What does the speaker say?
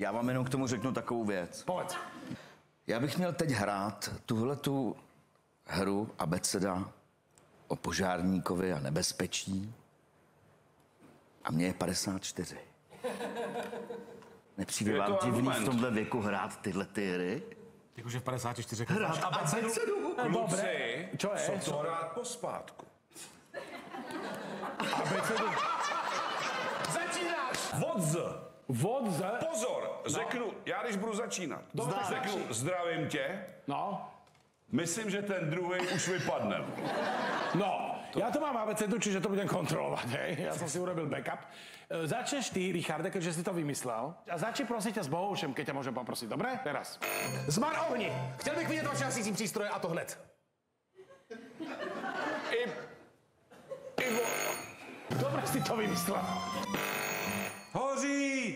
Já vám jenom k tomu řeknu takovou věc. Povedz. Já bych měl teď hrát tuhle tu hru abeceda o požárníkovi a nebezpečí. A mně je 54. Nepřijde Je vám to divný v argument. tomhle věku hrát tyhle ty hry? Jakože v 54 Hrát abecedu? Kluci, Čo je? co to hrát pospátku? Abecedu. Začínáš! Vodz! Vod ze... Pozor, řeknu, já když budu začínat, Dobře, řeknu, zdravím tě, No. myslím, že ten druhý už vypadne. No, ja tu mám abecedu, čiže to budem kontrolovať, hej. Ja som si urobil backup. E, Začneš ty, Richarde, keďže si to vymyslel. A začni prosím ťa s Bohoušem, keď ťa môžem poprosiť, dobre? Teraz. Zmar ohni! Chtěl bych vidět vaše hasící přístroje a to hned. I, i vo, Dobre si to vymyslel. hoří!